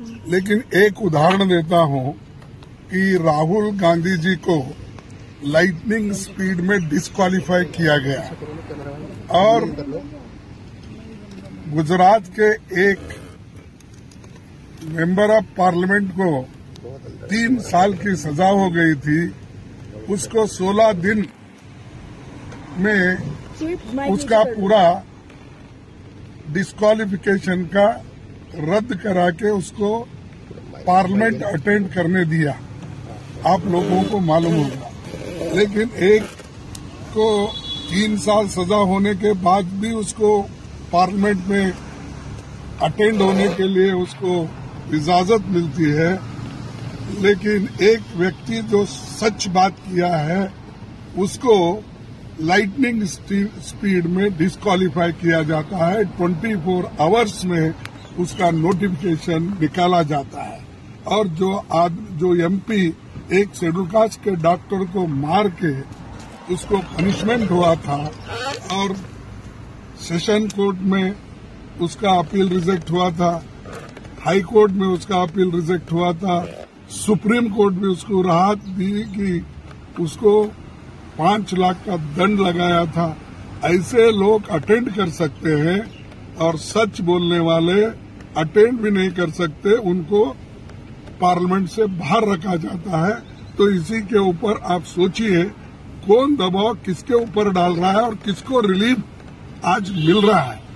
लेकिन एक उदाहरण देता हूँ कि राहुल गांधी जी को लाइटनिंग स्पीड में डिस्क्वालीफाई किया गया। और गुजरात के एक मेंबर ऑफ़ पार्लियामेंट को तीन साल की सजा हो गई थी। उसको 16 दिन में उसका पूरा डिस्क्वालिफिकेशन का रद्द करा के उसको पार्लियामेंट अटेंड करने दिया। आप लोगों को मालूम होगा। लेकिन एक को तीन साल सजा होने के बाद भी उसको पार्लियामेंट में अटेंड होने के लिए उसको इजाज़त मिलती है। लेकिन एक व्यक्ति जो सच बात किया है, उसको लाइटनिंग स्पीड में डिस्कालीफाई किया जाता है। 24 फोर आवर्स में उसका नोटिफिकेशन निकाला जाता है। और जो आद, जो एमपी एक शेड्यूल कास्ट के डॉक्टर को मार के उसको पनिशमेंट हुआ था और सेशन कोर्ट में उसका अपील रिजेक्ट हुआ था हाई कोर्ट में उसका अपील रिजेक्ट हुआ था सुप्रीम कोर्ट में उसको राहत दी कि उसको पाँच लाख का दंड लगाया था। ऐसे लोग अटेंड कर सकते हैं और सच बोलने वाले अटेंड भी नहीं कर सकते, उनको पार्लियामेंट से बाहर रखा जाता है। तो इसी के ऊपर आप सोचिए, कौन दबाव किसके ऊपर डाल रहा है और किसको रिलीफ आज मिल रहा है।